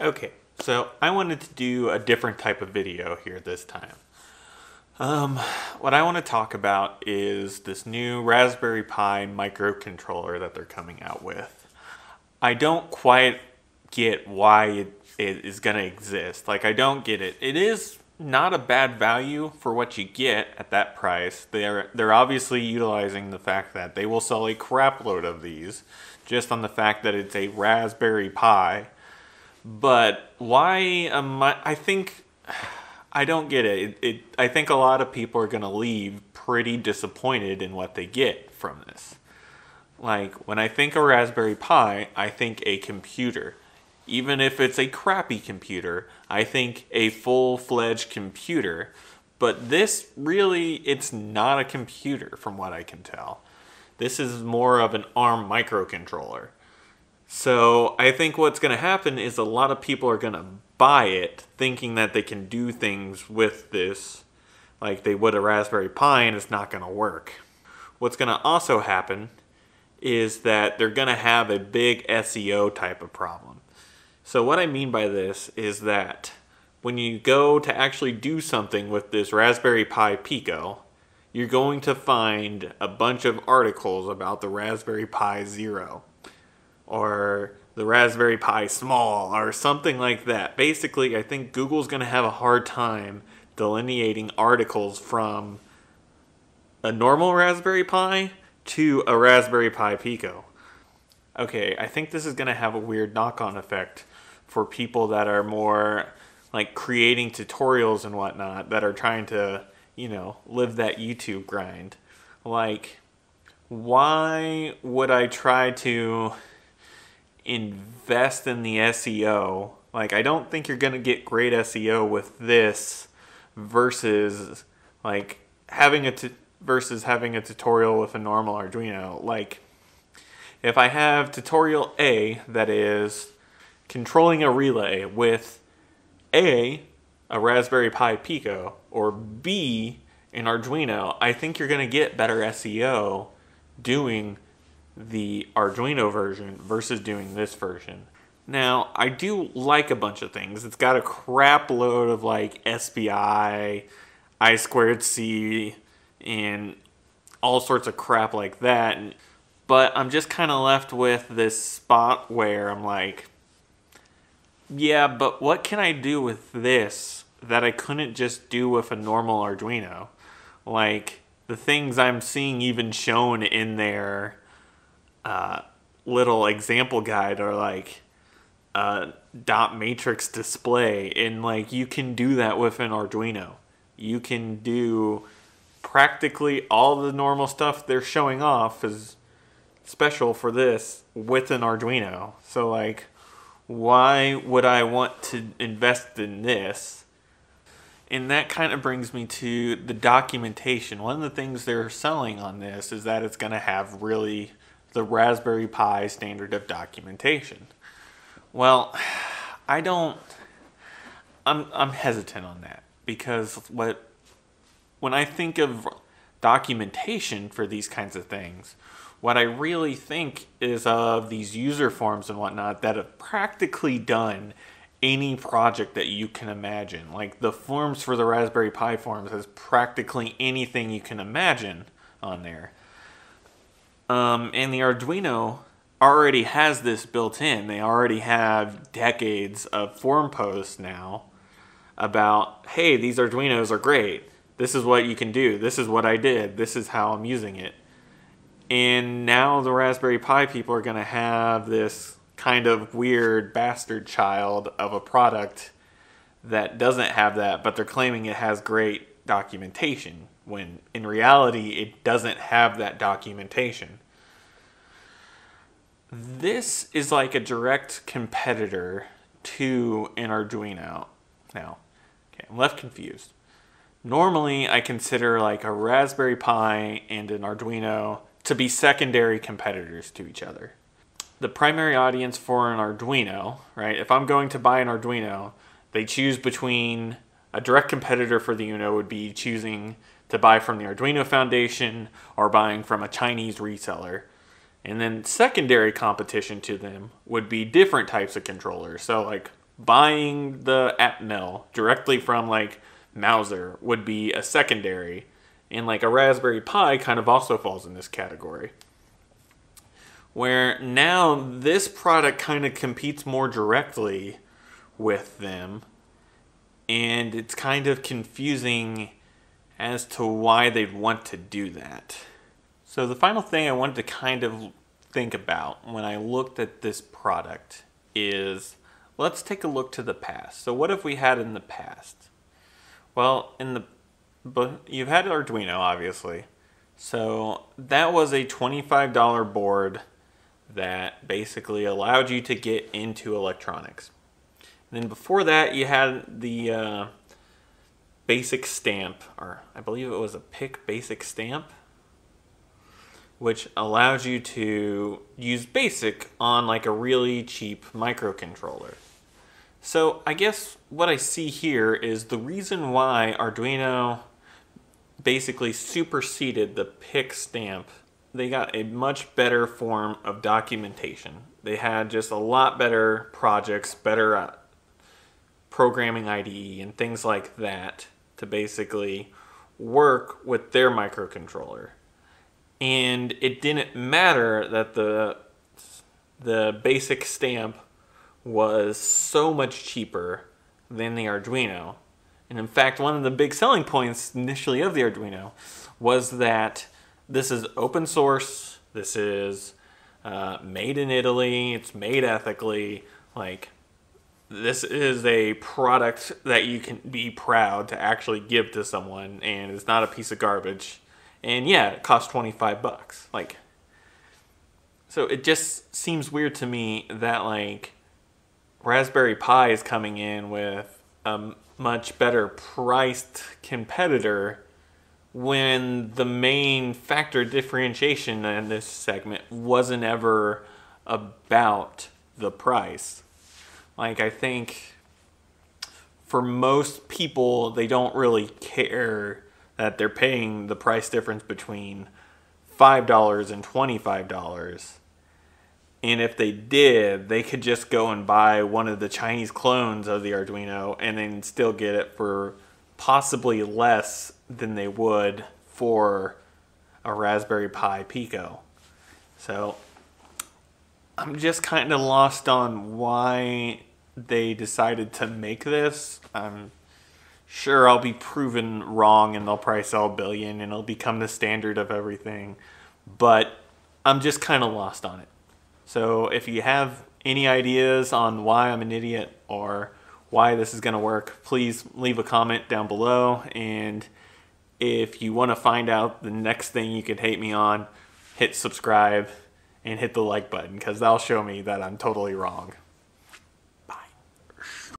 Okay, so I wanted to do a different type of video here this time. Um, what I want to talk about is this new Raspberry Pi microcontroller that they're coming out with. I don't quite get why it, it is going to exist. Like, I don't get it. It is not a bad value for what you get at that price. They're they're obviously utilizing the fact that they will sell a crapload of these just on the fact that it's a Raspberry Pi but why am I, I think I don't get it. it. It I think a lot of people are going to leave pretty disappointed in what they get from this. Like when I think a Raspberry Pi, I think a computer. Even if it's a crappy computer, I think a full-fledged computer. But this really it's not a computer from what I can tell. This is more of an ARM microcontroller. So I think what's going to happen is a lot of people are going to buy it thinking that they can do things with this like they would a Raspberry Pi and it's not going to work. What's going to also happen is that they're going to have a big SEO type of problem. So what I mean by this is that when you go to actually do something with this Raspberry Pi Pico, you're going to find a bunch of articles about the Raspberry Pi Zero or the Raspberry Pi Small or something like that. Basically, I think Google's going to have a hard time delineating articles from a normal Raspberry Pi to a Raspberry Pi Pico. Okay, I think this is going to have a weird knock-on effect for people that are more like creating tutorials and whatnot that are trying to, you know, live that YouTube grind. Like, why would I try to invest in the SEO. Like, I don't think you're going to get great SEO with this versus like having a t- versus having a tutorial with a normal Arduino. Like, if I have tutorial A that is controlling a relay with A, a Raspberry Pi Pico, or B, an Arduino, I think you're going to get better SEO doing the Arduino version versus doing this version. Now, I do like a bunch of things. It's got a crap load of like SPI, I squared C, and all sorts of crap like that. But I'm just kind of left with this spot where I'm like, yeah, but what can I do with this that I couldn't just do with a normal Arduino? Like, the things I'm seeing even shown in there uh, little example guide or like a dot matrix display and like you can do that with an Arduino. You can do practically all the normal stuff they're showing off is special for this with an Arduino. So like why would I want to invest in this? And that kind of brings me to the documentation. One of the things they're selling on this is that it's going to have really the Raspberry Pi standard of documentation. Well, I don't I'm I'm hesitant on that because what when I think of documentation for these kinds of things, what I really think is of these user forms and whatnot that have practically done any project that you can imagine. Like the forms for the Raspberry Pi forms has practically anything you can imagine on there. Um, and the Arduino already has this built in. They already have decades of forum posts now about, hey, these Arduinos are great. This is what you can do. This is what I did. This is how I'm using it. And now the Raspberry Pi people are going to have this kind of weird bastard child of a product that doesn't have that, but they're claiming it has great documentation when in reality it doesn't have that documentation. This is like a direct competitor to an Arduino. Now, okay, I'm left confused. Normally, I consider like a Raspberry Pi and an Arduino to be secondary competitors to each other. The primary audience for an Arduino, right? If I'm going to buy an Arduino, they choose between a direct competitor for the Uno would be choosing to buy from the Arduino Foundation or buying from a Chinese reseller. And then secondary competition to them would be different types of controllers. So like buying the Atmel directly from like Mouser would be a secondary, and like a Raspberry Pi kind of also falls in this category. Where now this product kind of competes more directly with them, and it's kind of confusing as to why they'd want to do that. So, the final thing I wanted to kind of think about when I looked at this product is let's take a look to the past. So, what have we had in the past? Well, in the you've had Arduino, obviously. So that was a $25 board that basically allowed you to get into electronics. And then before that, you had the uh, basic stamp, or I believe it was a PIC basic stamp, which allows you to use basic on like a really cheap microcontroller. So I guess what I see here is the reason why Arduino basically superseded the PIC stamp. They got a much better form of documentation. They had just a lot better projects, better uh, programming IDE and things like that to basically work with their microcontroller. And it didn't matter that the the basic stamp was so much cheaper than the Arduino. And in fact, one of the big selling points initially of the Arduino was that this is open source, this is uh, made in Italy, it's made ethically. Like, this is a product that you can be proud to actually give to someone, and it's not a piece of garbage. And yeah, it costs 25 bucks. Like, so it just seems weird to me that, like, Raspberry Pi is coming in with a much better priced competitor when the main factor differentiation in this segment wasn't ever about the price. Like, I think for most people, they don't really care that they're paying the price difference between $5 and $25 and if they did, they could just go and buy one of the Chinese clones of the Arduino and then still get it for possibly less than they would for a Raspberry Pi Pico. So I'm just kind of lost on why they decided to make this. I'm sure I'll be proven wrong and they'll probably sell a billion and it'll become the standard of everything. But I'm just kind of lost on it. So if you have any ideas on why I'm an idiot or why this is going to work, please leave a comment down below. And if you want to find out the next thing you could hate me on, hit subscribe and hit the like button because that'll show me that I'm totally wrong.